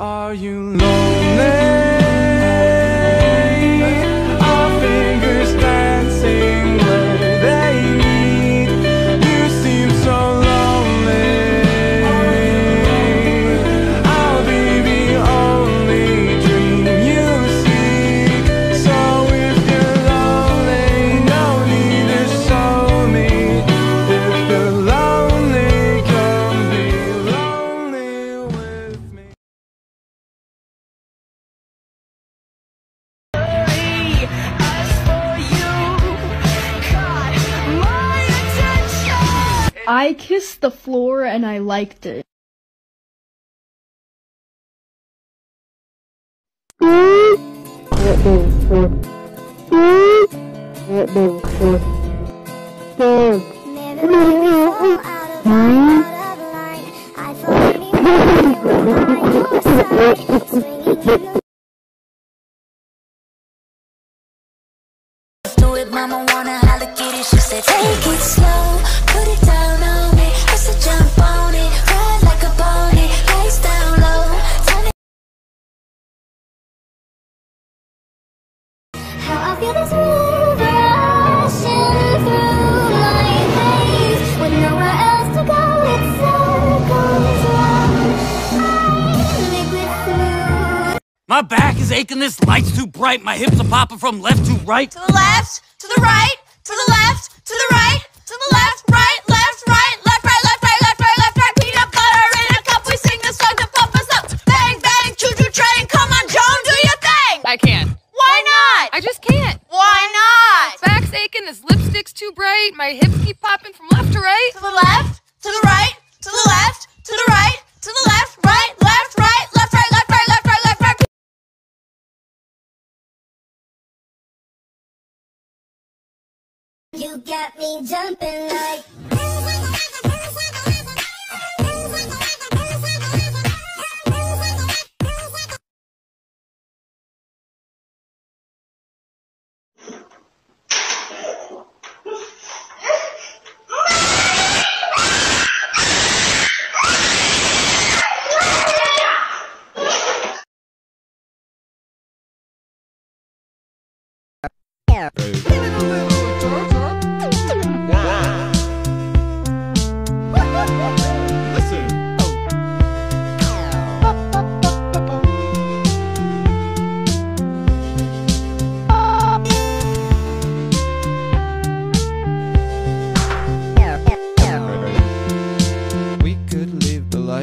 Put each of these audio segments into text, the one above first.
Are you lonely? I kissed the floor and I liked it. Mama wanna it. She said, Take it slow, My back is aching, this light's too bright, my hips are popping from left to right. To the left, to the right, to the left, to the right, to the left, right, You got me jumping like.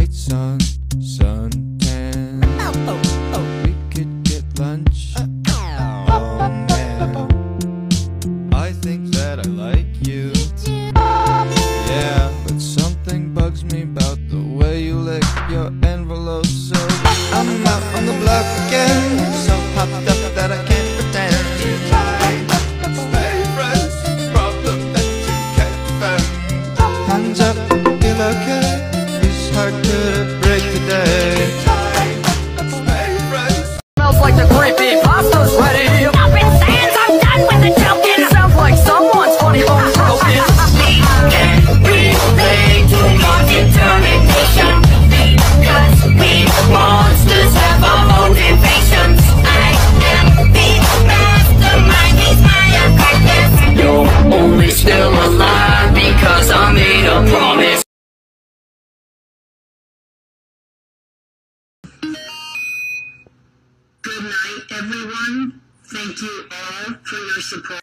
Leave the lights on, suntan. We could get lunch. Oh man, I think that I like you. Yeah, but something bugs me about the way you lick your envelope. So I'm out on the block again, so hopped up that I can't everyone. Thank you all for your support.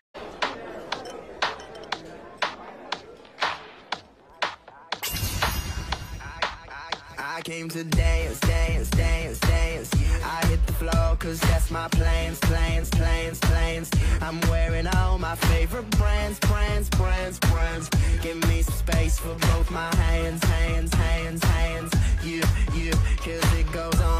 I came to dance, dance, dance, dance. I hit the floor cause that's my plans, plans, plans, plans. I'm wearing all my favorite brands, brands, brands, brands. Give me some space for both my hands, hands, hands, hands. You, you, cause it goes on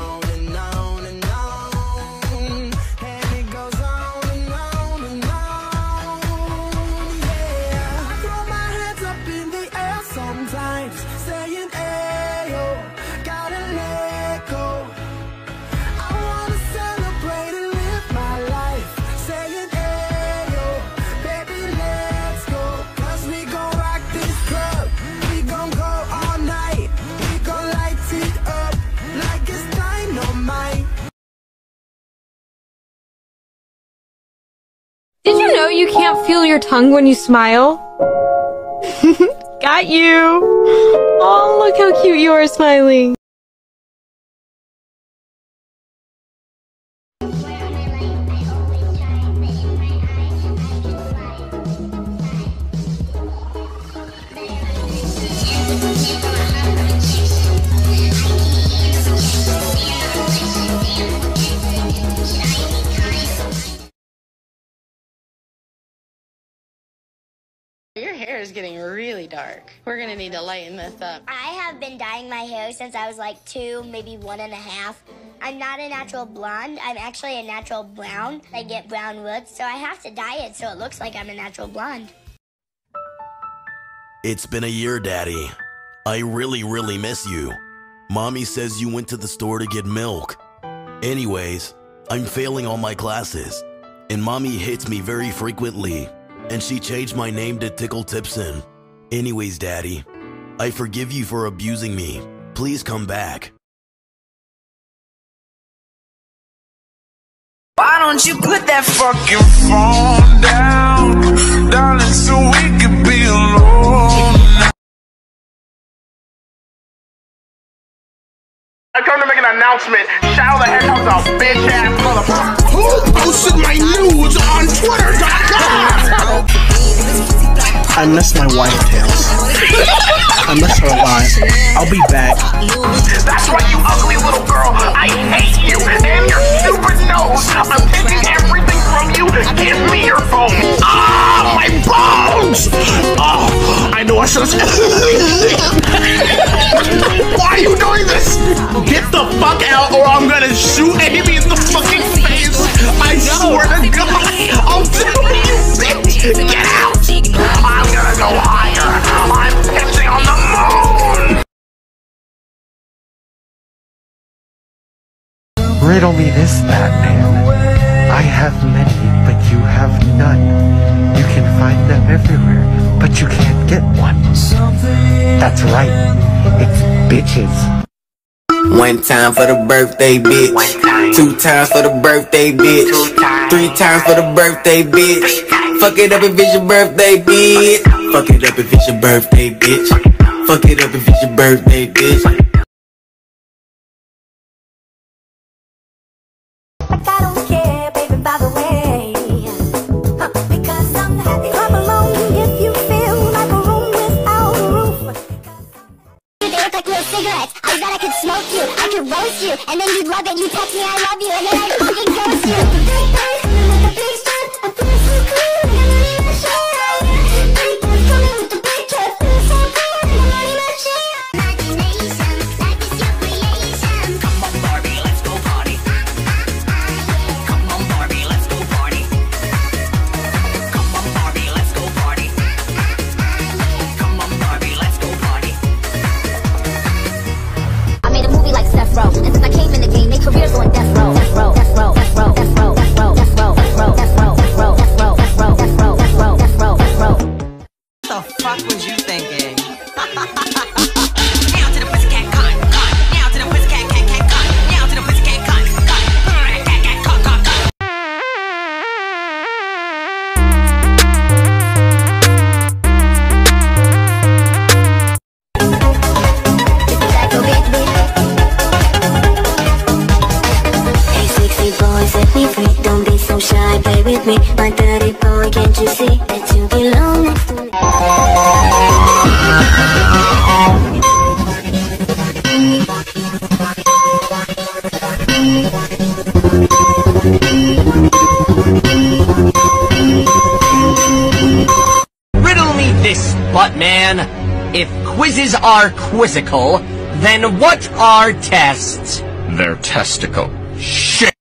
know you can't feel your tongue when you smile? Got you! Oh, look how cute you are smiling. Is getting really dark. We're gonna need to lighten this up. I have been dyeing my hair since I was like two, maybe one and a half. I'm not a natural blonde. I'm actually a natural brown. I get brown roots, so I have to dye it so it looks like I'm a natural blonde. It's been a year, Daddy. I really, really miss you. Mommy says you went to the store to get milk. Anyways, I'm failing all my classes, and Mommy hits me very frequently, and she changed my name to Tickle Tipson. Anyways, Daddy, I forgive you for abusing me. Please come back. Why don't you put that fucking phone down, darling, so we could be alone? I come to make an announcement. Shout the heck out to bitch ass motherfucker. Who posted my nudes on Twitter.com? I miss my wife, Tails. I miss her a lot. I'll be back. That's right, you ugly little girl. I hate you and your stupid nose. I'm taking everything from you. Give me your phone. Ah, my bones. Oh, I know I should have. Why are you doing this? Get the fuck out, or I'm gonna shoot Amy in the fucking face. I swear to God, I'll do you bitch. Get out. I'm gonna go higher. I'm pitching on the moon. Riddle me this, Batman. I have many, but you have none. You can find them everywhere, but you can't get one. That's right. It's bitches. One time for the birthday bitch. Two times for the birthday bitch. Three times for the birthday bitch. Fuck it up if it's your birthday bitch. Fuck it up if it's your birthday bitch. Fuck it up if it's your birthday bitch. I don't care, baby, by the way. Because I'm happy. Come along if you feel like a room without a roof. They look like little cigarettes. I bet I could smoke you, I could roast you, and then you'd love it. You text me I love you, and then I'd fucking ghost you. shy, with me. My dirty boy, can't you see that you belong next to me? Riddle me this, Buttman. If quizzes are quizzical, then what are tests? They're testicle. Shit!